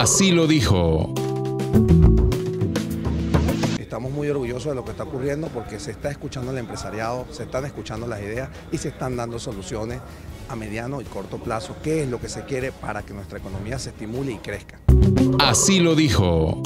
Así lo dijo. Estamos muy orgullosos de lo que está ocurriendo porque se está escuchando el empresariado, se están escuchando las ideas y se están dando soluciones a mediano y corto plazo, qué es lo que se quiere para que nuestra economía se estimule y crezca. Así lo dijo.